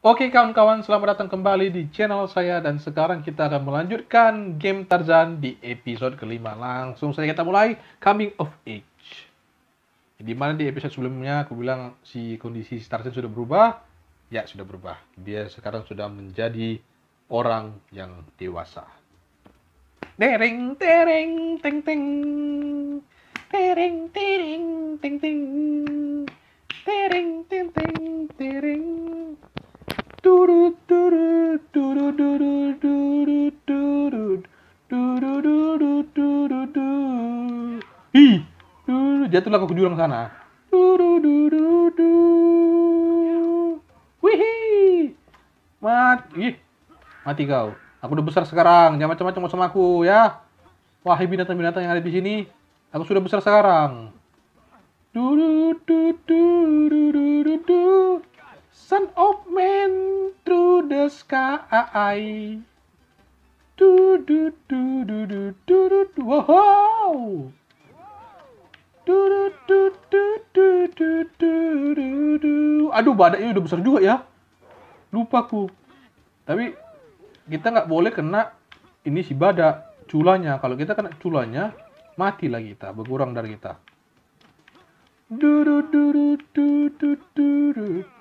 Oke kawan-kawan, selamat datang kembali di channel saya dan sekarang kita akan melanjutkan game Tarzan di episode kelima. Langsung saja kita mulai Coming of Age. Di mana di episode sebelumnya aku bilang si kondisi Tarzan sudah berubah, ya sudah berubah. Dia sekarang sudah menjadi orang yang dewasa. Tereng tereng teng teng. Tereng tereng teng teng. Tereng teng teng. Ih, turut jatuhlah ke jurang sana. Wih, mati. Mati kau. Aku udah besar sekarang. Jangan macam-macam sama aku ya. Wahai binatang-binatang yang ada di sini, aku sudah besar sekarang. Turut turut turut turut turut. Son of man through the sky. Du du du du du du du du wow. Du du du du du du du du du. Aduh badaknya udah besar juga ya. Lupa ku. Tapi kita nggak boleh kena ini si badak culanya. Kalau kita kena culanya mati lagi kita, berkurang dari kita. Du du du du du du.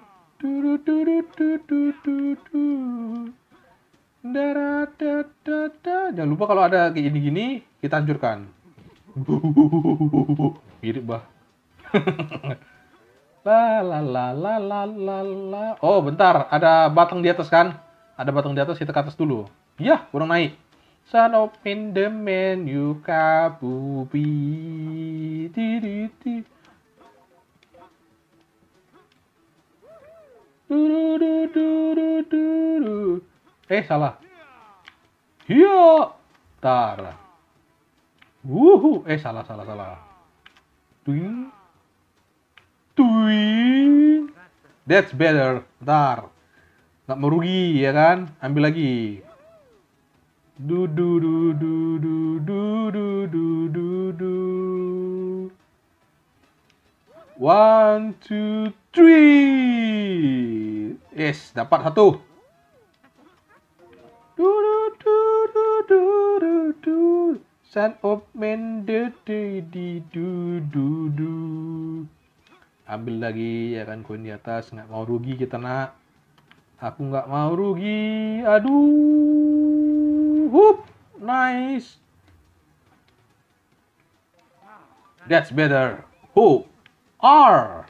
Jangan lupa kalau ada kayak gini-gini kita hancurkan. Mirip bah. la la la la la la la. Oh bentar, ada batang di atas kan? Ada batang di atas kita ke atas dulu. Iya, kurang naik. In the man you kabubi. Eh, salah. Iya. Tar. Wuhu. Eh, salah, salah, salah. Twing. Twing. That's better. Ntar. Nggak merugi, ya kan? Ambil lagi. Du, du, du, du, du, du, du, du, du, du. One, two, three. Yes, dapat satu. Son of man, du, du, du, du, du, du. Ambil lagi ya kan koin di atas nggak mau rugi kita nak. Aku nggak mau rugi. Aduh. Hup. Nice. That's better. Who? R.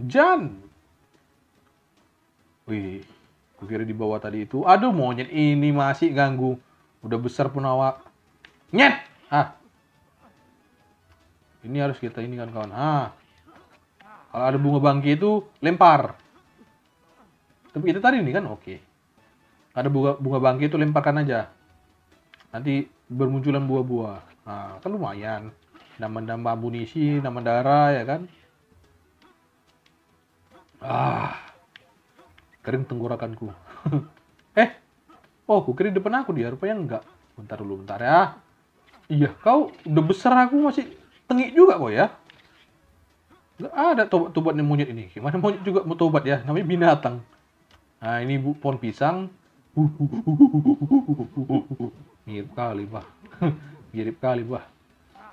Jan. Wih, kukira di bawah tadi itu. Aduh, monyet ini masih ganggu. Udah besar pun awak. Nyet! Ah. Ini harus kita ini kan kawan. Ah. Kalau ada bunga bangki itu lempar. Tapi kita tadi ini kan oke. Ada bunga bunga bangki itu lemparkan aja. Nanti bermunculan buah-buah. Nah, kan lumayan nambah-nambah amunisi, nambah darah ya kan. Ah, kering tenggorokanku. eh, oh, di depan aku dia, rupanya enggak. Bentar dulu, bentar ya. Iya, kau udah besar aku masih tengik juga kok ya. Enggak ada tobat-tobat monyet ini. Gimana monyet juga mau tobat ya, namanya binatang. Nah, ini bu, pohon pisang. Mirip kali, bah. Mirip kali, bah.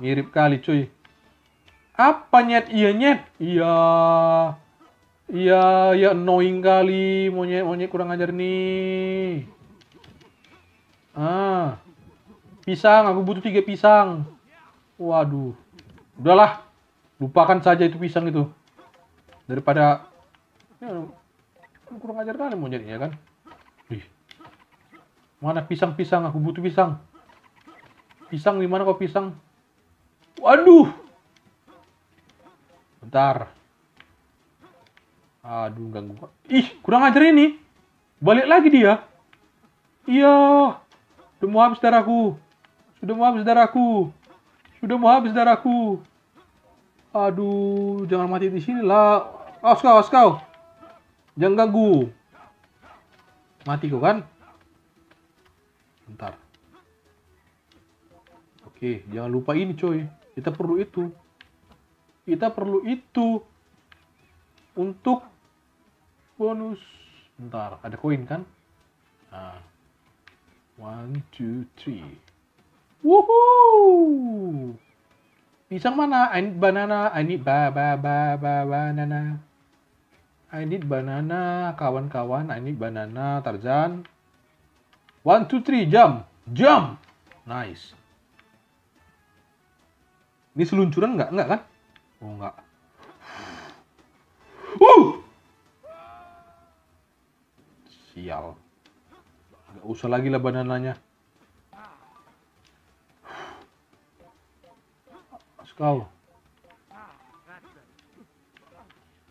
Mirip kali cuy. Apa nyet? Iya nyet. Iya. Iya, ya annoying kali monyet monyet kurang ajar nih. Ah. Pisang, aku butuh tiga pisang. Waduh. Udahlah. Lupakan saja itu pisang itu. Daripada ya, kurang ajar kali monyet ya kan. Ih. Mana pisang-pisang? Aku butuh pisang. Pisang di mana kok pisang? Waduh. Bentar. Aduh, ganggu. Ih, kurang ajar ini. Balik lagi dia. Iya. Sudah mau habis darahku. Sudah mau habis darahku. Sudah mau habis darahku. Aduh, jangan mati di sini lah. Awas kau, awas kau. Jangan ganggu. Mati kau kan? Bentar. Oke, jangan lupa ini coy. Kita perlu itu. Kita perlu itu untuk bonus Bentar, ada koin kan? Nah. One, two, three. Woohoo! Pisang mana? I need banana. I need ba ba ba ba banana. I need banana, kawan-kawan. I need banana, Tarzan. One, two, three, jump, jump. Nice. Ini seluncuran nggak? Nggak kan? Oh nggak. Uh! Sial. Nggak usah lagi lah banananya. Kau.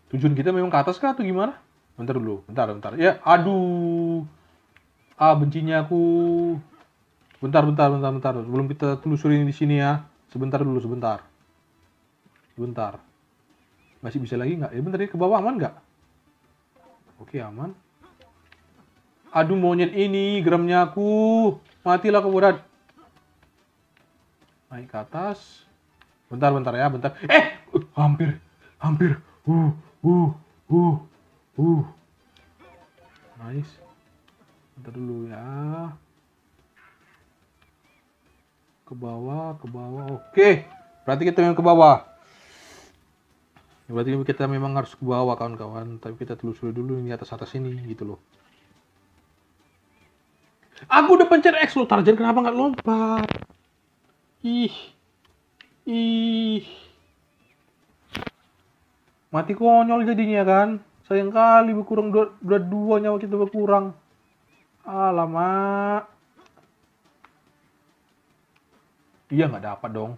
Tujuan kita memang ke atas kah atau gimana? Bentar dulu, bentar, bentar. Ya, aduh. Ah, bencinya aku. Bentar, bentar, bentar, bentar. Sebelum kita telusuri di sini ya. Sebentar dulu, sebentar. Sebentar. Masih bisa lagi nggak? Ya bentar, ya ke bawah aman nggak? Oke, aman. Aduh, monyet ini, geramnya aku. Matilah kau berat. Naik ke atas. Bentar, bentar ya, bentar. Eh, uh, hampir, hampir. Uh, uh, uh, uh. Nice. Bentar dulu ya. Ke bawah, ke bawah. Oke. Berarti kita memang ke bawah. Berarti kita memang harus ke bawah kawan-kawan. Tapi kita telusuri dulu ini atas-atas ini gitu loh. Aku udah pencet X loh, Tarjan kenapa nggak lompat? Ih. Ih. Mati konyol jadinya kan. Sayang kali berkurang dua, dua, dua nyawa kita berkurang. Alamak. Iya nggak dapat dong.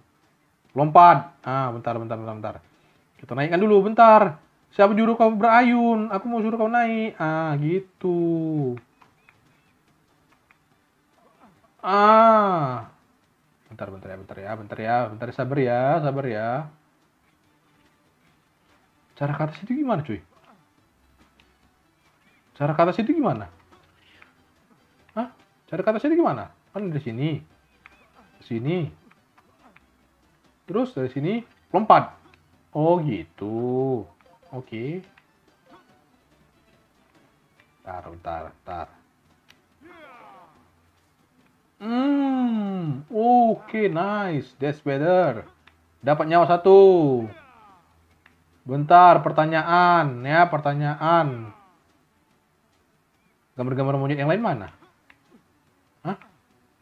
Lompat. Ah, bentar, bentar, bentar, bentar. Kita naikkan dulu, bentar. Siapa juru kau berayun? Aku mau suruh kau naik. Ah, gitu. Ah. Bentar, bentar ya, bentar ya, bentar ya, bentar ya, sabar ya, sabar ya. Cara ke atas itu gimana cuy? Cara ke atas itu gimana? Hah? Cara ke atas itu gimana? Kan dari sini. Sini. Terus dari sini lompat. Oh gitu. Oke. Okay. Bentar, bentar, bentar. Hmm, oke, okay, nice. That's better. Dapat nyawa satu. Bentar, pertanyaan ya, pertanyaan. Gambar-gambar monyet yang lain mana? Hah?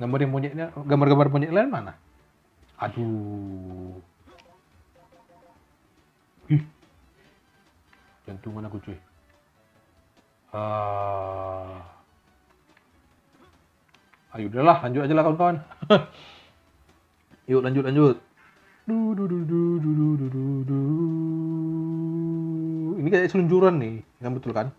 Gambar yang monyetnya, gambar-gambar monyet lain mana? Aduh. Ih. Jantungan aku cuy. Ah. Ayo udahlah, lanjut aja lah kawan-kawan. Yuk lanjut lanjut. Du, du, du, du, du, du, du, du, du. Ini kayak seluncuran nih, yang betul kan?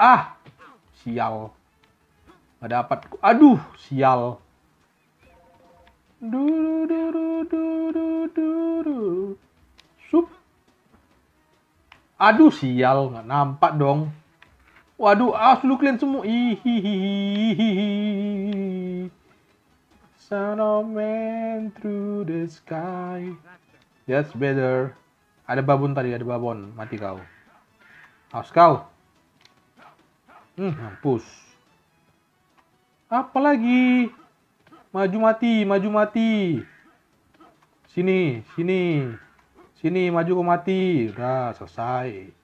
Ah, sial. Gak dapat. Aduh, sial. Du, du, du, du, du, du, du. Aduh sial, nggak nampak dong. Waduh, awas lu kalian semua. Hihihi. Son of man through the sky. That's better. Ada babon tadi, ada babon. Mati kau. Awas kau. Hmm, mampus. Apa lagi? Maju mati, maju mati. Sini, sini. Sini, maju ke mati. Udah, selesai.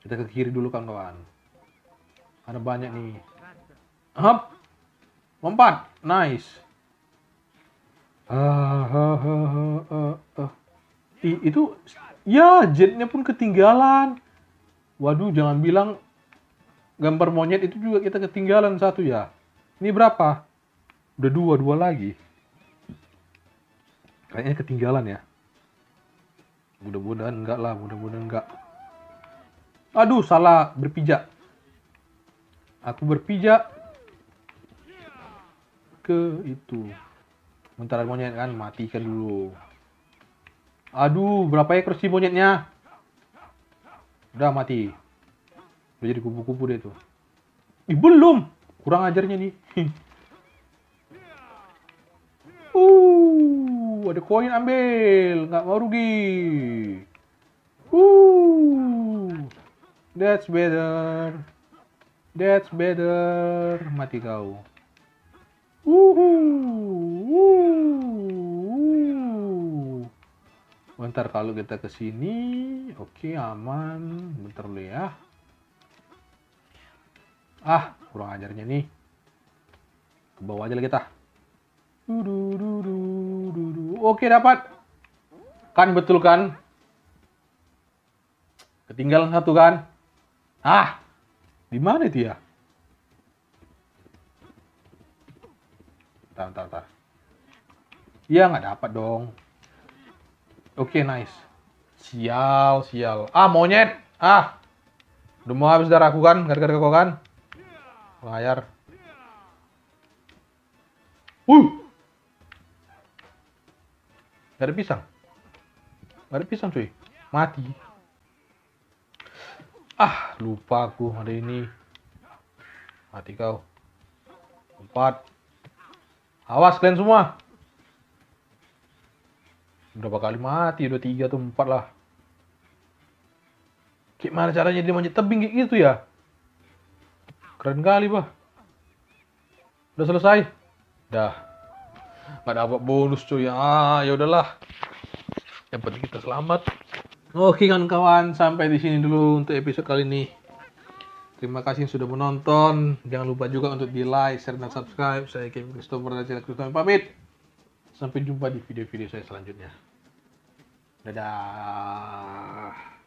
Kita ke kiri dulu kan kawan. Ada banyak nih. Hop. Lompat. Nice. Ih, itu ya jetnya pun ketinggalan. Waduh, jangan bilang gambar monyet itu juga kita ketinggalan satu ya. Ini berapa? Udah dua, dua lagi. Kayaknya ketinggalan ya. Mudah-mudahan enggak lah, mudah-mudahan enggak. Aduh, salah berpijak. Aku berpijak ke itu. Bentar monyet kan, matikan dulu. Aduh, berapa ekor sih monyetnya? Udah mati. Udah jadi kupu-kupu deh tuh. Ih, belum. Kurang ajarnya nih. ada koin ambil, nggak mau rugi. Uh, that's better. That's better. Mati kau. Uhuh. Bentar kalau kita ke sini, oke aman. Bentar dulu ya. Ah, kurang ajarnya nih. Ke bawah aja lah kita. Oke dapat. Kan betul kan? Ketinggalan satu kan? Ah, di mana itu ya? Bentar, bentar. Iya nggak dapat dong. Oke, nice. Sial, sial. Ah, monyet. Ah. Udah mau habis darahku kan, gara-gara kau kan. Layar. Wuh. Gak ada pisang. Gak ada pisang cuy. Mati. Ah, lupa aku ada ini. Mati kau. Empat. Awas kalian semua. Berapa kali mati? Udah tiga atau empat lah. Gimana caranya dia manjat tebing kayak gitu ya? Keren kali, bah. Udah selesai? Dah. Gak dapat bonus cuy. Ah, ya udahlah. Yang penting kita selamat. Oke kan kawan, sampai di sini dulu untuk episode kali ini. Terima kasih sudah menonton. Jangan lupa juga untuk di like, share, dan subscribe. Saya Kevin Christopher dan Cila Christopher pamit. Sampai jumpa di video-video saya selanjutnya. Dadah.